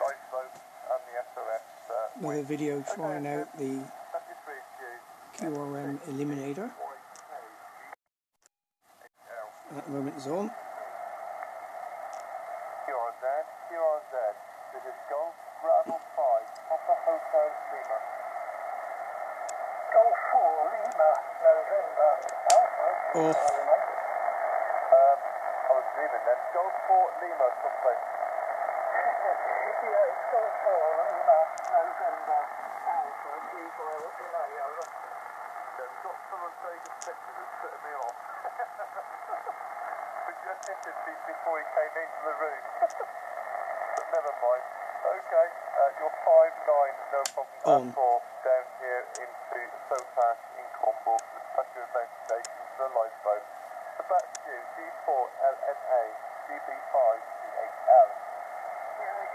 lifeboat and the SOS. Uh, Another video trying out the QRM eliminator. At the moment it's on. QRZ, QRZ. This is Golf Bravo 5, Papa Hotel Lima. Golf 4, Lima, November, Alpha. Off. Um, I was dreaming then. Golf 4 Lima someplace. Before he came into the room. but never mind. Okay, you're 5'9", no problem On. at all. Down here into Saltash in Cornwall. That's your event station for the lifeboat. So back to you, G4LNA, GB5, CHL. DB5, DHL, G5,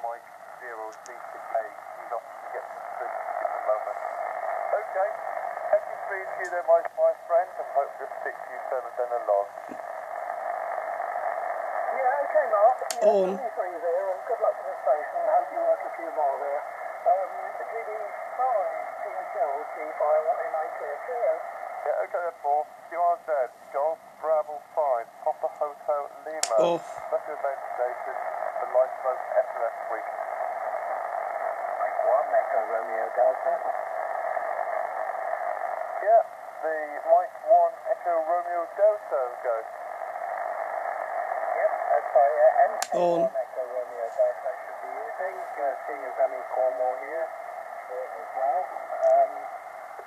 Mike Zero D6A. He's off to get some food at the moment. Okay, happy free to you there, my, my friend, and hope to speak to you further down the log. Yeah, okay, Mark. Yeah, On. plenty free there, and good luck to the station. And hope you work a few more there. Um, GB5 DHL G5NA clear. Cheers. Yeah, okay, then, Paul. QRZ, Golf Bravo 5, Papa Hotel Lima. Off. Special event station, the lifeboat SOS week. Mike 1, Echo Romeo Delta. Yeah, the Mike 1 Echo Romeo Delta go. Yep, okay, uh, MK1 On. Echo Romeo Delta should be using. Uh, senior Remy Cornwall here. Here as well. Um,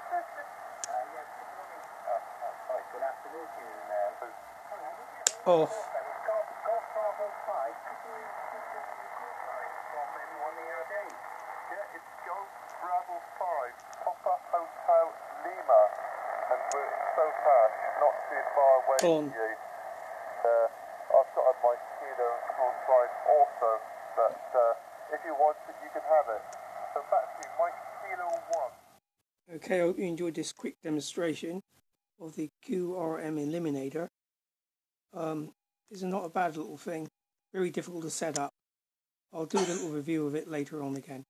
uh, yes, good morning. Uh, uh, sorry, good afternoon to you. Uh, Off. Golf, Golf Bravo 5, could you just give me a call sign from anyone here today? Yeah, it's Golf Bravo 5, Papa Hotel Lima. And we're so fast, not too far away On. I've got short also, but uh, if you want it, you can have it. So back to you, Mike 1. Okay, I hope you enjoyed this quick demonstration of the QRM eliminator. Um, it's not a bad little thing, very difficult to set up. I'll do a little review of it later on again.